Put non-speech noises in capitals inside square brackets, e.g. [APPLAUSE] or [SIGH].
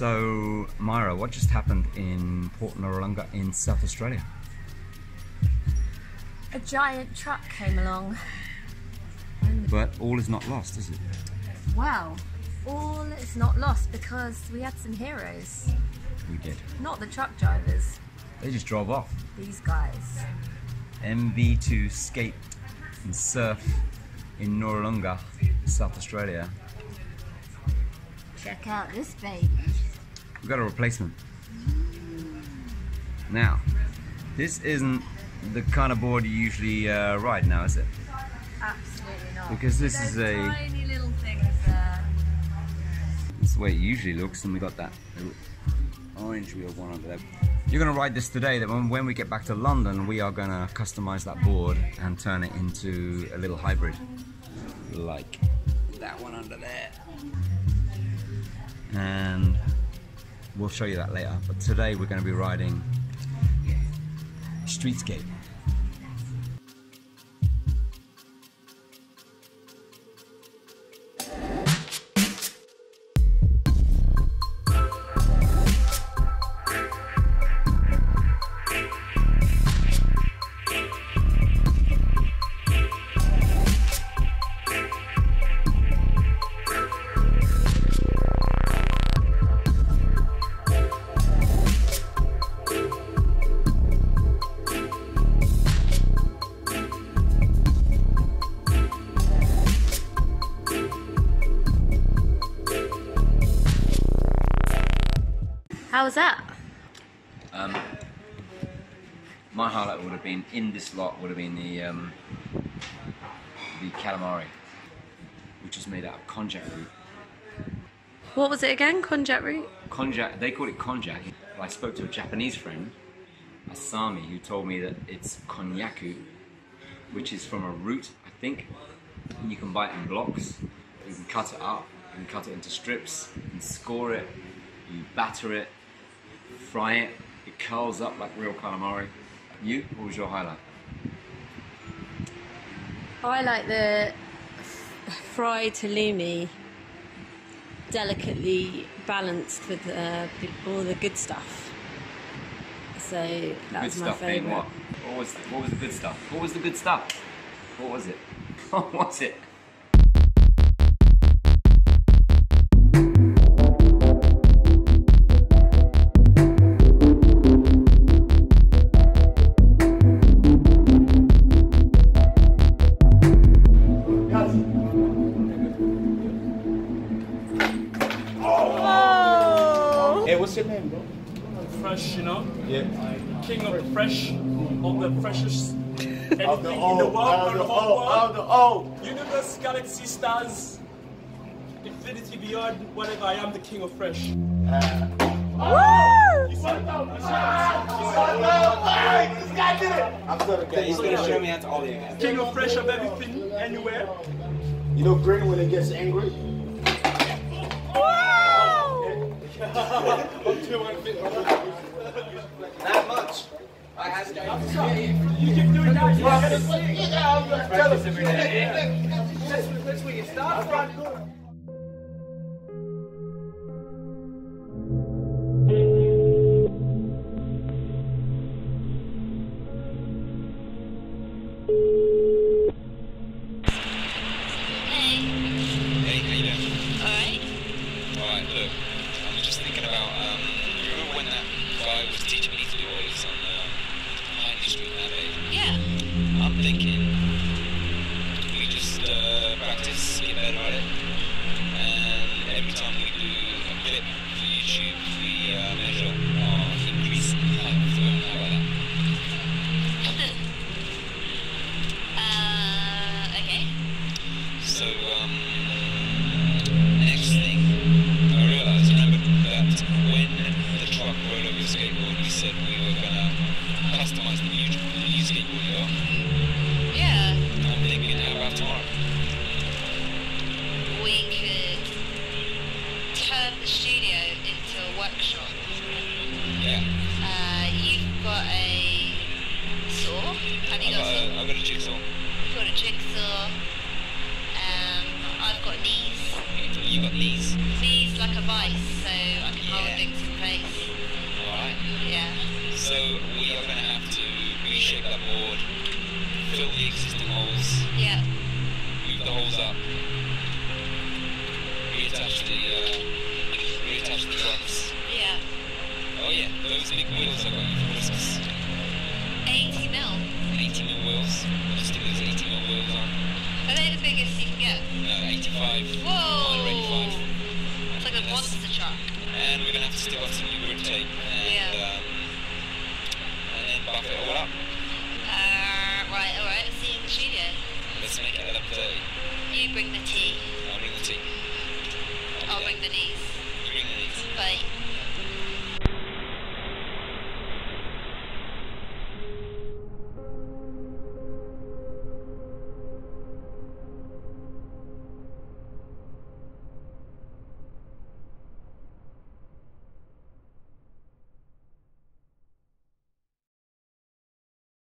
So, Myra, what just happened in Port Noarlunga in South Australia? A giant truck came along. But all is not lost, is it? Well, all is not lost because we had some heroes. We did. Not the truck drivers, They just drove off. these guys. MV2 skate and surf in Noarlunga, South Australia. Check out this baby. We've got a replacement. Now, this isn't the kind of board you usually uh, ride now, is it? Absolutely not. Because this Those is a- tiny little things there. That's the way it usually looks, and we got that orange wheel one over there. You're gonna ride this today. That when, when we get back to London, we are gonna customize that board and turn it into a little hybrid, like that one under there. And we'll show you that later. But today we're gonna be riding Streetscape. How was that? Um, my highlight would have been in this lot would have been the um, the calamari, which is made out of konjac root. What was it again? Konjac root? Konjac, they call it konjac. I spoke to a Japanese friend, Asami, who told me that it's konyaku, which is from a root, I think. You can buy it in blocks. You can cut it up. You can cut it into strips. You can score it. You batter it. Fry it. It curls up like real calamari. You? What was your highlight? I like the fried halloumi, delicately balanced with uh, all the good stuff. So that good was my favourite. what? What was, what was the good stuff? What was the good stuff? What was it? [LAUGHS] What was it? You king of the fresh, of the freshest anything Of the in the world, of in the the whole O, of world. the O. Universe, galaxy, stars, infinity beyond, whatever. I am the king of fresh. You see? Hey, this guy did it. I'm gonna get He's gonna show me how to ollie again. King of fresh of everything, anywhere. You know Grin when he gets angry? You keep doing that. You're gonna That's where you start from. Thinking I've got a got, saw? a, I've got a jigsaw. You've got a jigsaw. Um, I've got knees. We need to you got knees. Knees like a vice, so I can hold things in place. Alright. Yeah. So we are going to have to reshape that board, fill the existing holes, Yeah. move the holes up, reattach the uh, reattach the fronts. Yeah. Oh yeah, those big wheels I got you for Christmas. 80 mil. 80 mil wheels. I'll stick those 80 mil wheels on. Are they the biggest you can get? Uh, 85. Whoa! 85. It's like a monster truck. And we're gonna have to stick on some new grid tape and Yeah. um, and then buff it all up. Uh, right, alright, I'll see you in the studio. Let's make it 11:30. You bring the tea, I'll bring the tea. I'll bring the knees. You bring the knees. Bye.